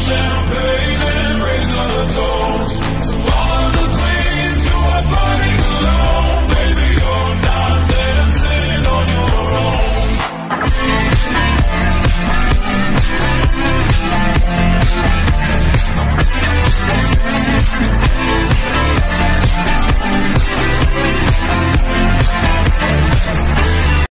Show.